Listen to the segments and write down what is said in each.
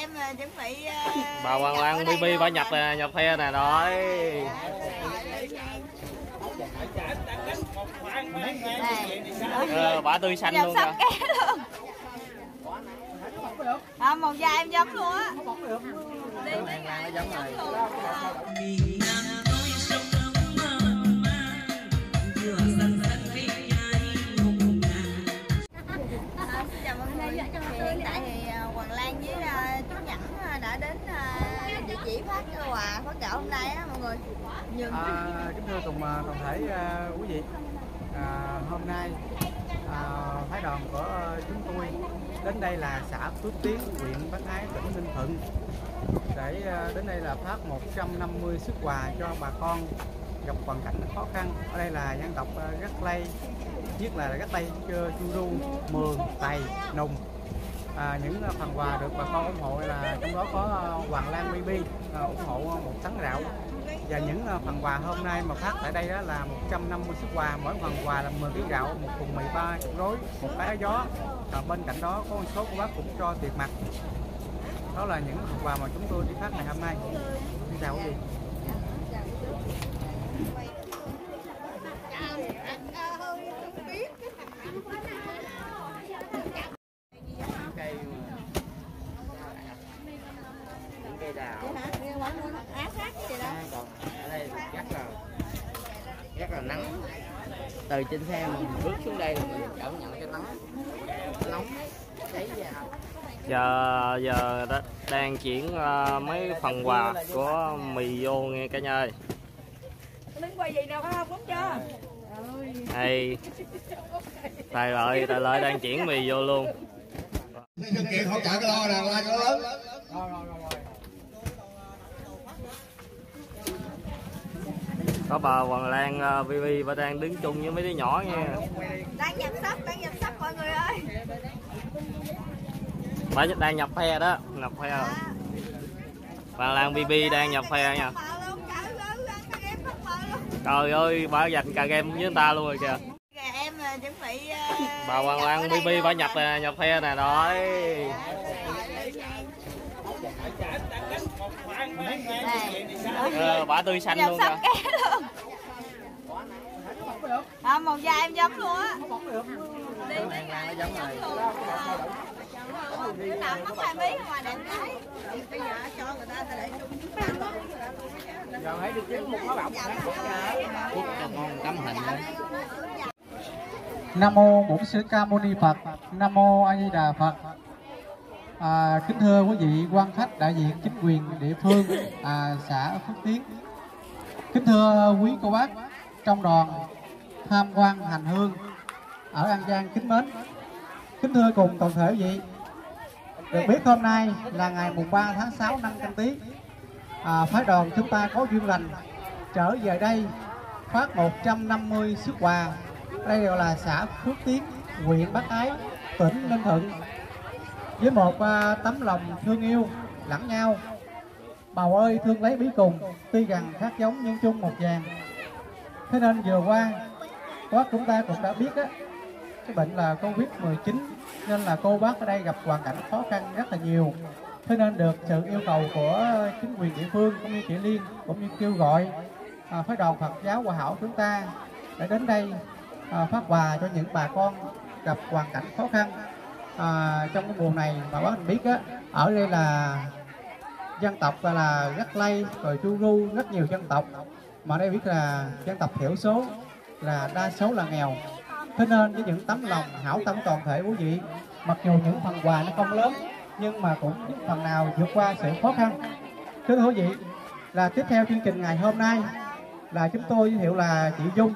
em ờ, chuẩn bị ờ, bà Hoàng Lan đây BB bà nhập nhập phe nè rồi ờ, bà tươi xanh luôn luôn à, màu da em giống luôn á đi mấy ngày giống luôn chỉ phát quà phát gạo hôm nay á mọi người. Nhường À, kính thưa cùng à, toàn thể à, quý vị. À, hôm nay à, phái đoàn của chúng tôi đến đây là xã Phước Tiến huyện Bắc Ái tỉnh Ninh Thuận để à, đến đây là phát 150 xuất quà cho bà con gặp hoàn cảnh khó khăn. Ở đây là dân tộc rất Lây nhất là rất Lây Chơ, Chu Ru Mường Tày Nùng à, những à, phần quà được bà con ủng hộ là trong đó có Hoàng Lan baby à, ủng hộ à, một tấn gạo và những à, phần quà hôm nay mà phát tại đây đó là 150 xuất quà mỗi phần quà là 10 kg gạo một thùng mì ba chục rối một cái áo gió. Và bên cạnh đó có một số của bác cũng cho tiền mặt. Đó là những phần quà mà chúng tôi đi phát ngày hôm nay. Xin chào quý vị cây những cây đào ác khác gì đâu còn ở đây rất là rất là nắng. Từ trên xe mình bước xuống đây là mình cảm nhận cái nắng. Nóng. Cháy vào giờ giờ đó, đang chuyển ờ, mấy phần quà của mì vô nghe cả nhà ơi. Đứng quay gì nào phải không đúng chưa? Đây tài lợi tài lợi đang chuyển mì vô luôn. Thực kiện hỗ trợ cái lo nè la cho lớn có bà Hoàng Lan uh, BB bà đang đứng chung với mấy đứa nhỏ nha. Đang nhập sắp đang nhập sắp mọi người ơi. Bà đang nhập phe đó nhập phe. Rồi. Hoàng Lan BB đang nhập phe nha. trời ơi, bà dành cả game với người ta luôn rồi kìa. Ờ, ờ, bà Hoàng Lan luôn bà nhập nhập phe nè rồi Đây. Ờ, bà tươi xanh luôn sắp kìa ké luôn à, màu da em giống luôn á đi mấy ngày giống luôn cái nào mất hai miếng mà đẹp gái bây giờ cho người ta ta để chung giờ hãy đi kiếm một áo Phúc cho con tấm hình lên Nam mô Bổn Sư Ca Mâu Ni Phật. Nam mô A Di Đà Phật. À, kính thưa quý vị quan khách đại diện chính quyền địa phương à, xã Phước Tiến. Kính thưa quý cô bác trong đoàn tham quan hành hương ở An Giang kính mến. Kính thưa cùng toàn thể quý vị. Được biết hôm nay là ngày mùng 3 tháng 6 năm Canh tí, À, phái đoàn chúng ta có duyên lành trở về đây phát 150 xuất quà đây gọi là xã Phước Tiến, huyện Bắc Ái, tỉnh Ninh Thuận với một uh, tấm lòng thương yêu lẫn nhau. Bầu ơi thương lấy bí cùng, tuy rằng khác giống nhưng chung một vàng. Thế nên vừa qua, quá chúng ta cũng đã biết á, cái bệnh là Covid-19 nên là cô bác ở đây gặp hoàn cảnh khó khăn rất là nhiều. Thế nên được sự yêu cầu của chính quyền địa phương cũng như chị Liên cũng như kêu gọi à, phái đoàn Phật giáo Hòa Hảo chúng ta để đến đây à, phát quà cho những bà con gặp hoàn cảnh khó khăn à, trong cái mùa này mà bác biết á ở đây là dân tộc là rất Lây rồi Chu Ru rất nhiều dân tộc. Mà đây biết là dân tộc thiểu số là đa số là nghèo. Thế nên với những tấm lòng hảo tâm toàn thể quý vị mặc dù những phần quà nó không lớn nhưng mà cũng phần nào vượt qua sự khó khăn. Thưa quý vị là tiếp theo chương trình ngày hôm nay là chúng tôi giới thiệu là chị Dung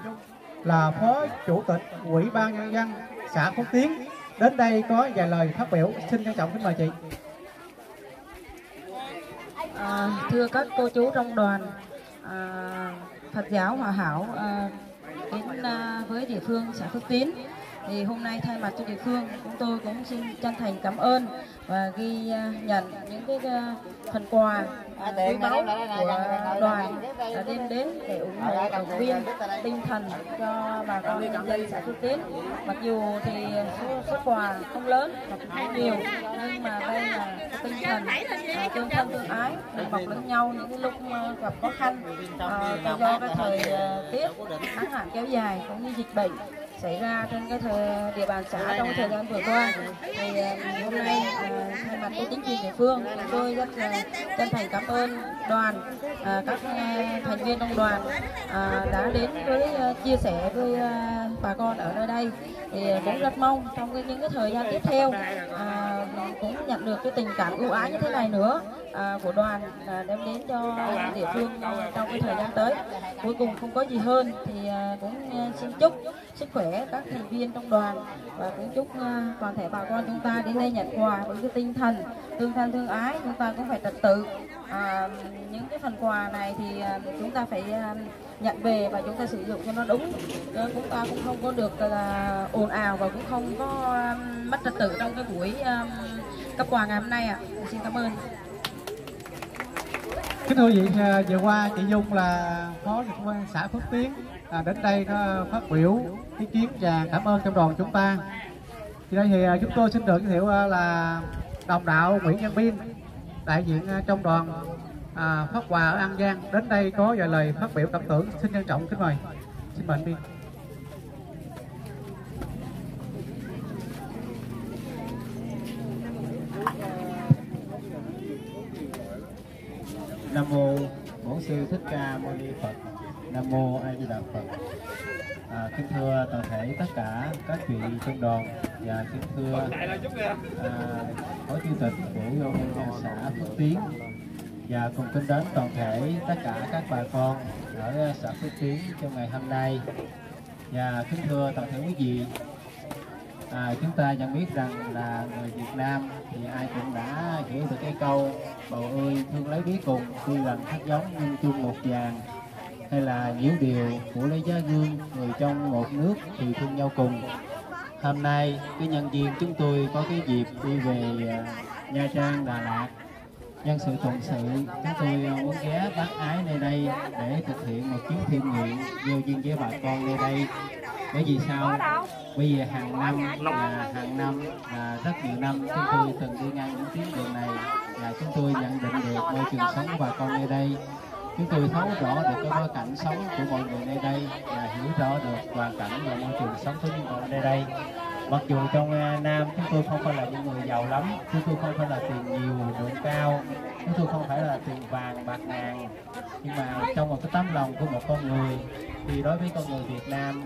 là phó chủ tịch ủy ban nhân dân xã Phúc Tiến đến đây có vài lời phát biểu. Xin trân trọng kính mời chị. À, thưa các cô chú trong đoàn à, Phật giáo Hòa Hảo à, đến à, với địa phương xã Phước Tín thì hôm nay thay mặt cho địa phương chúng tôi cũng xin chân thành cảm ơn và ghi à, nhận những cái à, phần quà à, quý báu của đoàn đã đem đến để ủng hộ động viên tinh thần cho bà con nhân dân xã Phước Tín mặc dù thì số, số quà không lớn và cũng không nhiều nhưng mà đây là tinh thần tương thân tương ái đùm bọc lẫn nhau những lúc gặp khó khăn à, do cái thời tiết nắng hạn kéo dài cũng như dịch bệnh xảy ra trên cái thời, địa bàn xã trong cái thời gian vừa qua. Thì ờ, hôm nay ờ, thay mặt cái chính quyền địa phương tôi rất là chân thành cảm ơn đoàn à, các à, thành viên trong đoàn à, đã đến với à, chia sẻ với à, bà con ở nơi đây. Thì cũng rất mong trong cái, những cái thời gian tiếp theo à, cũng nhận được cái tình cảm ưu ái như thế này nữa à, của đoàn à, đem đến cho địa phương à, trong cái thời gian tới. Cuối cùng không có gì hơn thì à, cũng à, xin chúc sức khỏe các thành viên trong đoàn và cũng chúc à, toàn thể bà con chúng ta đến đây nhận quà với cái tinh thần tương thân tương ái chúng ta cũng phải trật tự à, những cái phần quà này thì à, chúng ta phải à, nhận về và chúng ta sử dụng cho nó đúng. Chứ chúng ta cũng không có được là ồn ào và cũng không có à, mất trật tự trong cái buổi à, cấp quà ngày hôm nay ạ. Xin cảm ơn. Kính thưa quý vị à, vừa qua chị Dung là phó chủ quan xã Phước Tiến à, đến đây có phát biểu ý kiến và cảm ơn trong đoàn chúng ta. Thì đây thì chúng tôi xin được giới thiệu là đồng đạo Nguyễn Văn Biên đại diện à, trong đoàn à, phát quà ở An Giang đến đây có vài lời phát biểu cảm tưởng xin trân trọng kính mời xin mời anh Biên Nam mô Bổn sư Thích Ca Mâu Ni Phật. Nam mô A Di Đà Phật. À, kính thưa toàn thể tất cả các vị trong đoàn và kính thưa à, phó chủ tịch của xã Phước Tiến. Và cùng kính đến toàn thể tất cả các bà con ở xã Phước Tiến trong ngày hôm nay. Và kính thưa toàn thể quý vị à, chúng ta nhận biết rằng là người Việt Nam thì ai cũng đã hiểu được cái câu bầu ơi thương lấy bí cùng tuy lần khác giống nhưng chung một vàng hay là nhiễu điều của lấy giá gương người trong một nước thì thương nhau cùng. Hôm nay, cái nhân viên chúng tôi có cái dịp đi về à, Nha Trang, Đà Lạt. Nhân sự thuận sự, chúng tôi à, muốn ghé bác ái nơi đây để thực hiện một chuyến thiện nguyện vô duyên với bà con nơi đây. Bởi vì sao? Bây giờ hàng năm là hàng năm là rất nhiều năm chúng tôi từng đi ngang những tuyến đường này, và chúng tôi nhận định được môi trường sống của bà con nơi đây chúng tôi thấu rõ được cái bối cảnh sống của mọi người nơi đây và hiểu rõ được hoàn cảnh và môi trường sống của những người nơi đây. Mặc dù trong à, Nam chúng tôi không phải là những người giàu lắm chúng tôi không phải là tiền nhiều lượng cao chúng tôi không phải là tiền vàng bạc ngàn. Nhưng mà trong một cái tấm lòng của một con người thì đối với con người Việt Nam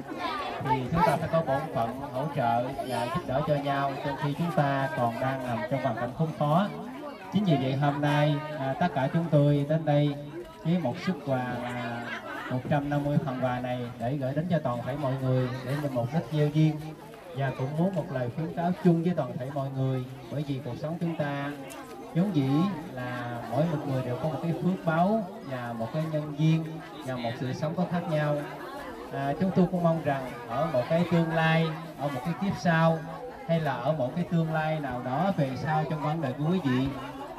thì chúng ta phải có bổn phận hỗ trợ và giúp đỡ cho nhau trong khi chúng ta còn đang nằm trong hoàn cảnh khốn khó. Chính vì vậy hôm nay à, tất cả chúng tôi đến đây với một xuất quà là 150 phần quà này để gửi đến cho toàn thể mọi người để mình một đích gieo duyên. Và cũng muốn một lời khuyến cáo chung với toàn thể mọi người bởi vì cuộc sống chúng ta vốn dĩ là mỗi một người đều có một cái phước báu và một cái nhân duyên và một sự sống có khác nhau. À, chúng tôi cũng mong rằng ở một cái tương lai ở một cái kiếp sau hay là ở một cái tương lai nào đó về sau trong vấn đề của quý vị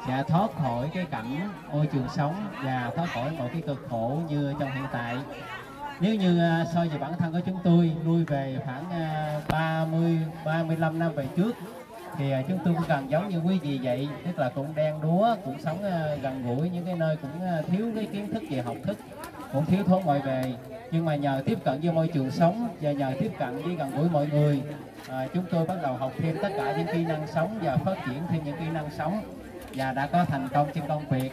sẽ thoát khỏi cái cảnh môi trường sống và thoát khỏi một cái cực khổ như trong hiện tại nếu như à, so về bản thân của chúng tôi nuôi về khoảng à, 30 35 năm về trước thì à, chúng tôi cũng gần giống như quý vị vậy tức là cũng đen đúa cũng sống gần gũi những cái nơi cũng thiếu cái kiến thức về học thức cũng thiếu thốn mọi về. nhưng mà nhờ tiếp cận với môi trường sống và nhờ tiếp cận với gần gũi mọi người à, chúng tôi bắt đầu học thêm tất cả những kỹ năng sống và phát triển thêm những kỹ năng sống và đã có thành công trên công việc.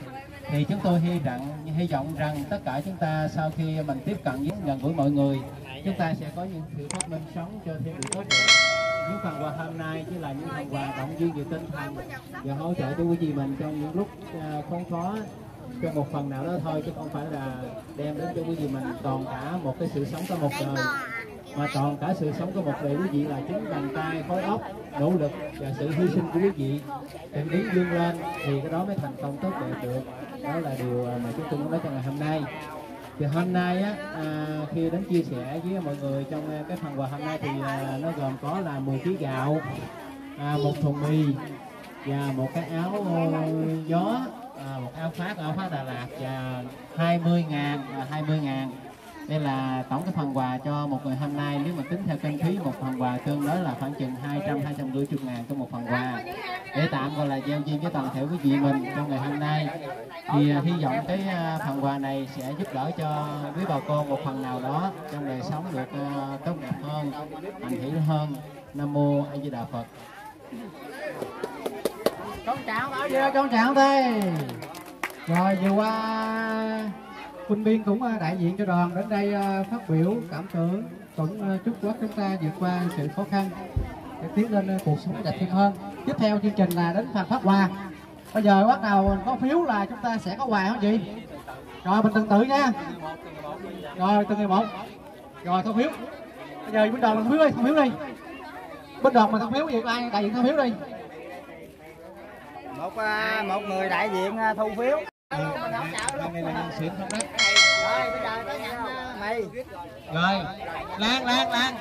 Thì chúng tôi hy rằng hy vọng rằng tất cả chúng ta sau khi mình tiếp cận với gần gũi mọi người, chúng ta sẽ có những sự phát minh sống cho thêm được tốt đẹp. Những phần quà hôm nay chỉ là những phần quà động viên về tinh thần và hỗ trợ cho quý vị mình trong những lúc không khó trong một phần nào đó thôi, chứ không phải là đem đến cho quý vị mình toàn cả một cái sự sống cả một đời mà toàn cả sự sống của một vị quý vị là chính bàn tay khối óc nỗ lực và sự hy sinh của quý vị. Tìm đứng vươn lên thì cái đó mới thành công tốt đẹp được. Đó là điều mà chúng tôi muốn nói trong ngày hôm nay. Thì hôm nay á à, khi đến chia sẻ với mọi người trong à, cái phần quà hôm nay thì à, nó gồm có là 10 kg gạo à, một thùng mì và một cái áo ờ, gió à, một áo phát áo phát Đà Lạt và 20 ngàn à, 20 ngàn đây là tổng cái phần quà cho một người hôm nay. Nếu mà tính theo kinh phí một phần quà tương đối là khoảng chừng 200 250 ngàn cho một phần quà. Để tạm gọi là gieo duyên với toàn thể quý vị mình trong ngày hôm nay. Thì à, hy vọng cái à, phần quà này sẽ giúp đỡ cho quý bà con một phần nào đó trong đời sống được à, tốt đẹp hơn hạnh hỷ hơn. Nam mô a di đà phật. Con chào bao nhiêu con chào đây rồi vừa qua Quân Biên cũng ờ, đại diện cho đoàn đến đây ờ, phát biểu cảm tưởng cũng ờ, chúc quốc chúng ta vượt qua sự khó khăn để tiến lên cuộc sống đẹp thêm hơn. Tiếp theo chương trình là đến phần phát quà. Bây giờ bắt đầu có phiếu là chúng ta sẽ có quà không chị? Rồi mình từng tự nha. Rồi từng người một. Rồi thông phiếu. Bây giờ bên đoàn mình phiếu đi, thông phiếu đi. Bên đoàn mình thông phiếu gì ai đại diện thông phiếu đi. một một người đại diện thu phiếu này là xịn không rồi bây giờ tới nhận mì Rồi, Lan Lan Lan.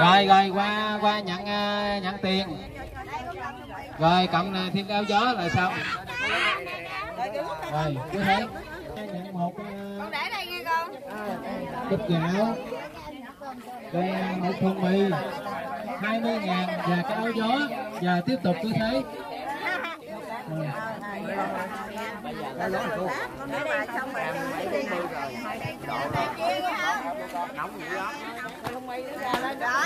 rồi rồi qua qua nhận à, nhận tiền. Rồi cộng là thêm áo gió là xong rồi cứ thế. nhận một con để đây nghe con uh, gạo một thùng mì. 20 ngàn. Và cái áo gió. Và tiếp tục cứ thấy nóng dữ lắm rồi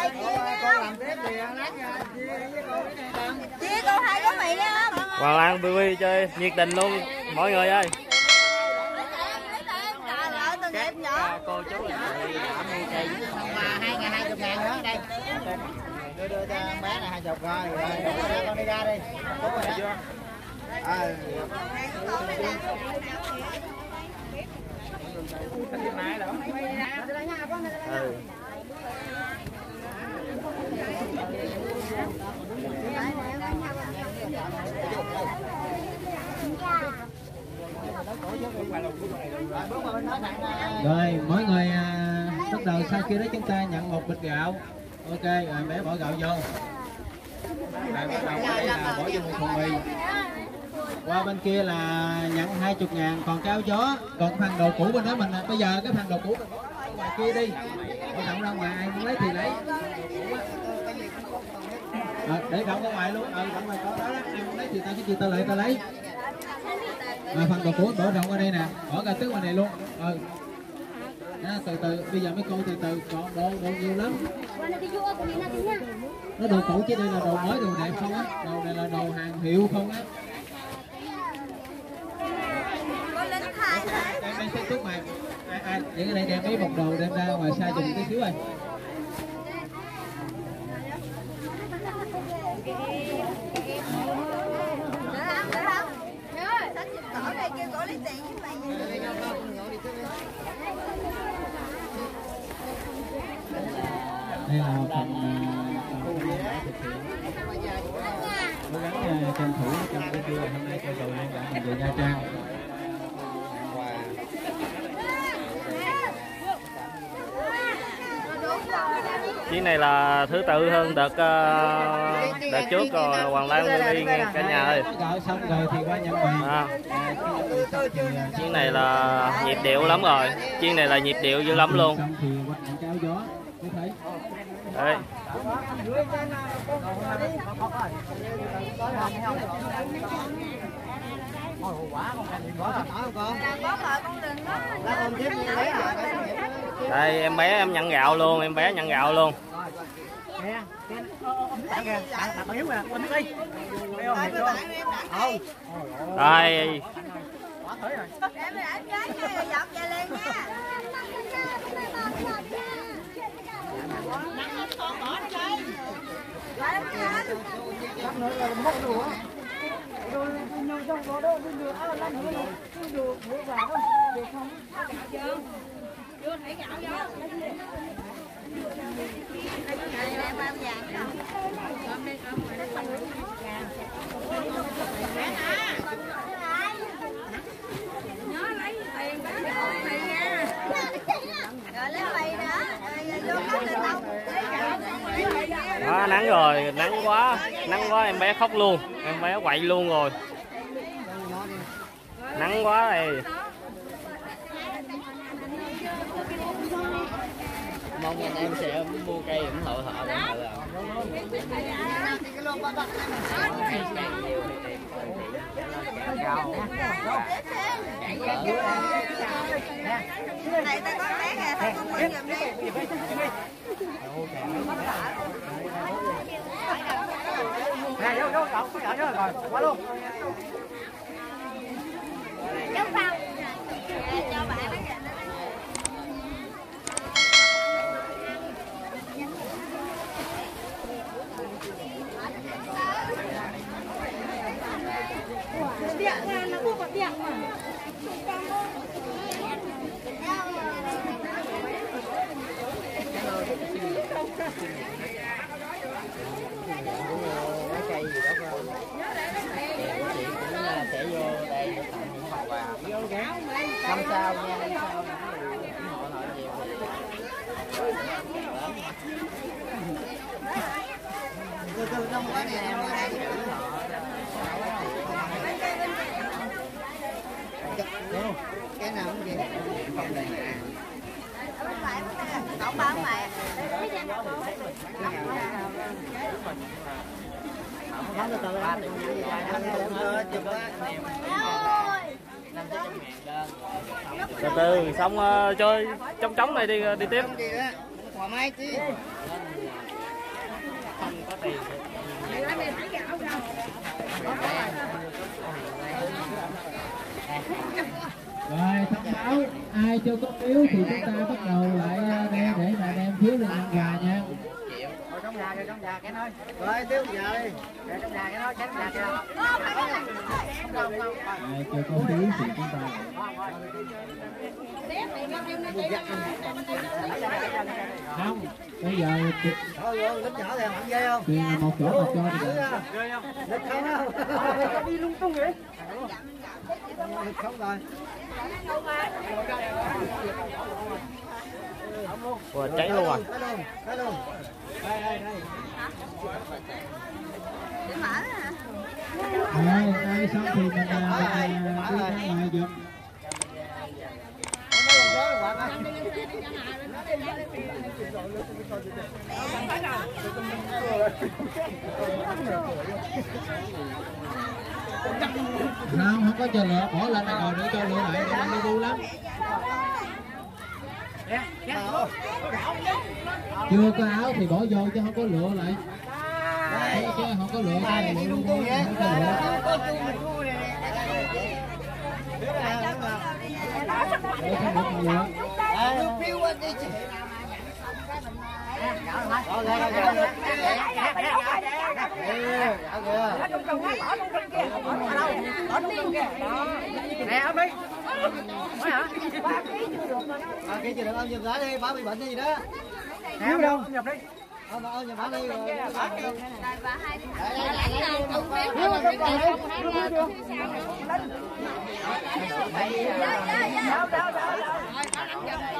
chia chia hai gói mì nha Hoàng Lan BB chơi nhiệt tình luôn mọi người ơi. Cô chú là hai ngày hai chục ngàn nữa đây đưa đưa cho bé này hai chục rồi. Rồi con đi ra đi. Đúng rồi à, ừ. rồi mỗi người à, bắt đầu sau khi đó chúng ta nhận một bịch gạo ok rồi bé bỏ gạo vô rồi bắt đầu là bỏ vô một thùng mì qua bên kia là nhận 20 ngàn còn cái áo gió còn phần đồ cũ bên đó mình bây giờ cái phần đồ cũ mình ngoài kia đi. Để động ra ngoài ai muốn lấy thì lấy. À, để động ra ngoài luôn. Ờ, ừ động ngoài có đó đó. Ai muốn lấy thì tao cái gì tao lại tao lấy. Ờ, à, phần đồ cũ bỏ rộng qua đây nè. Bỏ ra trước ngoài này luôn. Ừ À, từ từ. Bây giờ mấy cô từ từ. Còn đồ đồ nhiều lắm. Nó đồ cũ chứ đây là đồ mới đồ đẹp không á? Đồ này là đồ hàng hiệu không á con lính hai thế đem đem xếp trước mày ai ai những cái này đem mấy bọc đồ đem ra ngoài xa dùng tí xíu rồi. Đây là phần à, cố gắng tranh thủ trong cái trưa hôm nay cho cầu lan đã mình về nha trang chuyến này là thứ tự hơn đợt ờ, đợt trước rồi Hoàng Lan BB nghe cả nhà ơi. Xong rồi thì qua nhận mì à, uh, chuyến này là nhịp điệu lắm rồi. Chuyến này là nhịp điệu dữ lắm luôn. Xong thì qua nhận cái áo gió cứ thấy. Đấy. là có con đừng có đây, em bé em nhận gạo luôn, em bé nhận gạo luôn. Đây. Hãy subscribe cho kênh Ghiền Mì Gõ Để không bỏ lỡ những video hấp dẫn vàng tiền đó, nắng rồi nắng quá nắng quá em bé khóc luôn em bé quậy luôn rồi. Nắng quá này mong anh em sẽ mua cây ủng hộ họ để họ làm này tao có bé kìa tao giùm đi vào cho bạn. Nó cây gì đó thôi chị cũng sẽ vô đây tặng quà năm sao nha năm sao ủng hộ nhiều từ từ trong cái này em họ cái nào cũng vậy. Không đàn à tổng ba ông mẹ không từ từ anh anh cũng chụp á năm trăm ngàn đơn từ từ xong uh, chơi trong trống này đi ờ, đi tiếp thoải mái chứ không có tiền Rồi thông báo ai chưa có phiếu thì chúng ta bắt đầu lại ờ, đây để mà đem phiếu lên ăn gà nha rồi tiêu giờ đi. Ai chưa có phiếu thì chúng ta. Không bây giờ thôi vô lính nhỏ thì không dây không? Tiền là một chỗ mà cho thì được. lính không đâu. Đi lung tung vậy lính không rồi. Ủa, cháy luôn à tới luôn tới luôn đây đây đây Để mở hả? Rồi ai xong thì mình đi ngoài không không có chờ lựa bỏ lên này rồi để cho lựa lại để đi bu lắm chưa có áo thì bỏ vô chứ không có lựa lại chứ không có lựa đi lựa không có lựa. Ừ, dạ. Nè, ông đi. Mới hả? À, kia chưa được ông nhập giá đi, bà bị bệnh gì đó. Nè, ông? Nhập đi. Ông ông nhập lại đi rồi. Bà hai đi cô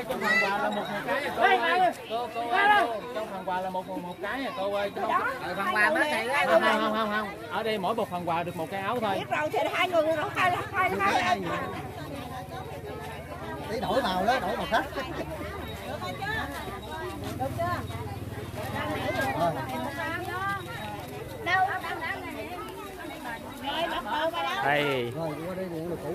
ơi trong phần quà là một một cái à, cô ơi. Cô cô ơi trong phần quà là một một một cái à, cô ơi trong Phần quà bác này không không không không không. Ở đây mỗi một phần quà được một cái áo thôi. Tí đổi màu đó, đổi màu khác. Rồi. đây Rồi, qua đây điện là cũ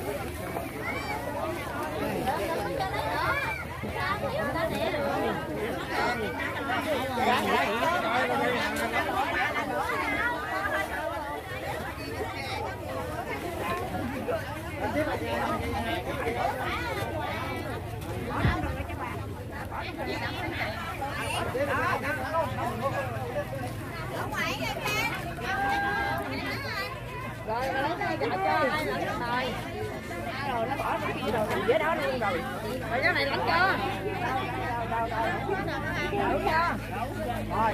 rồi rồi lấy cái chợ chơi rồi rồi nó bỏ rồi gì đồ dưới đó luôn rồi rồi cái này lẫn chưa đủ chưa rồi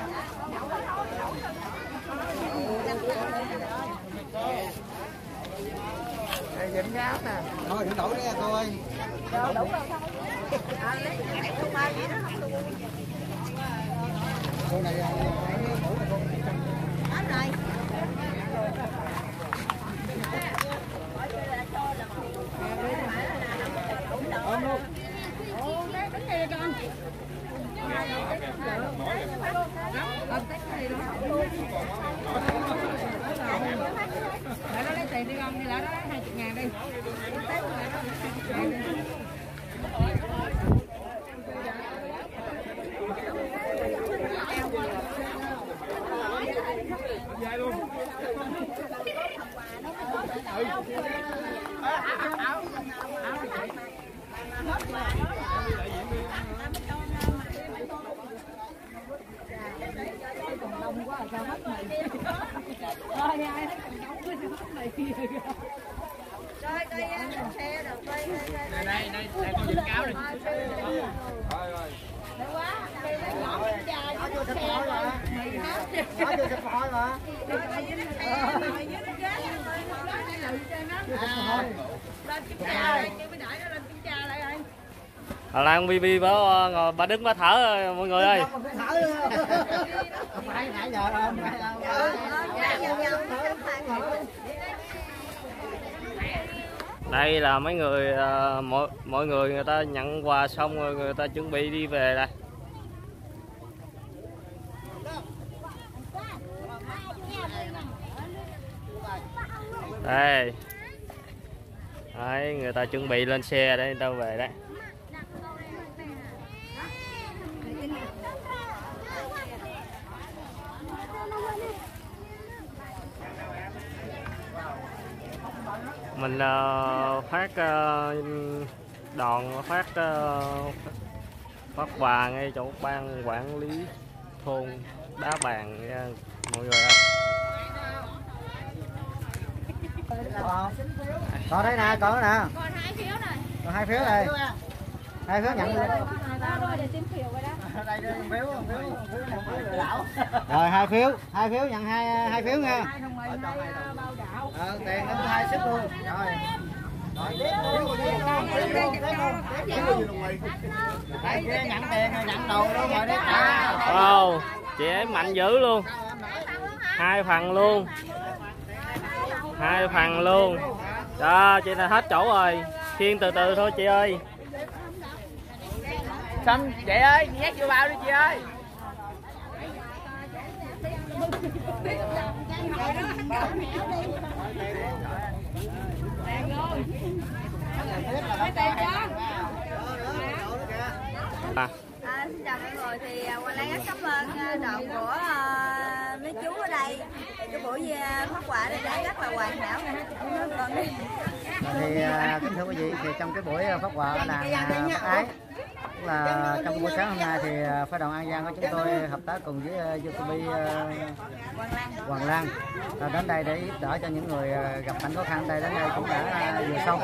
Dính gáo nè. thôi đừng đổi đi cô ơi cô này à, Hết rồi. Rồi coi xe rồi coi. Đây đây đây, đây con dính cáo này. nói vô sập phổi mà Hà Lan BB bà ờ, ngồi bà đứng bà thở rồi, mọi người ơi không phải nãy giờ đâu đây là mấy người ờ, uh, mọi mọi người người ta nhận quà xong rồi người ta chuẩn bị đi về đây. Đây. Đấy người ta chuẩn bị lên xe để người ta về đấy mình ờ, phát ờ, đoàn phát ờ, phát quà ngay chỗ ban quản lý thôn đá bàn nha mọi người ơi còn đây nè còn nè. Còn hai phiếu này. Hai phiếu nhận rồi hai phiếu hai phiếu nhận hai hai phiếu nha. Ờ, tiền em hai sức luôn. Rồi. Đấy, kia nhận tiền rồi nhận đồ luôn rồi đấy à, wow chị ấy mạnh dữ luôn. Hai phần luôn. Hai phần luôn. Đó chị là hết chỗ rồi. Khiên từ từ thôi chị ơi. Xong chị ơi, nhét vô bao đi chị ơi. à, À, xin chào mọi người thì à, Quang Lan rất cảm ơn đoàn của à, mấy chú ở đây. Cái buổi à, phát quà đây đã rất là hoàn hảo nè thì à, kính thưa quý vị thì trong cái buổi phát quà ở làng Bắc Ái là trong buổi sáng hôm nay thì à, phái đoàn An Giang của chúng tôi hợp tác cùng với à, YouTube Hoàng Lan. Đến đây để giúp đỡ cho những người gặp cảnh khó khăn. Đây đến đây cũng đã vừa xong.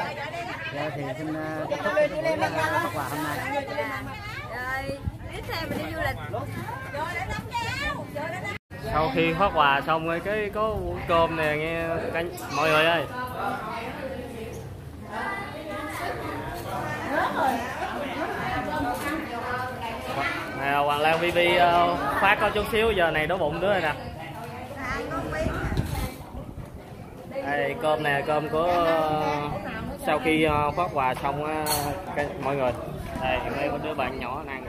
Dạ, thì xin kết thúc cái buổi phát quà hôm nay. Rồi tiếp theo mình đi du lịch. Sau khi phát quà xong rồi cái có cơm nè nghe cả, mọi người ơi nào Hoàng Lan vv ờ, phát có chút xíu giờ này đói bụng đứa rồi nè. Đây cơm nè cơm của ờ, sau khi ờ, phát quà xong á, mọi người. Đây mấy đứa bạn nhỏ đang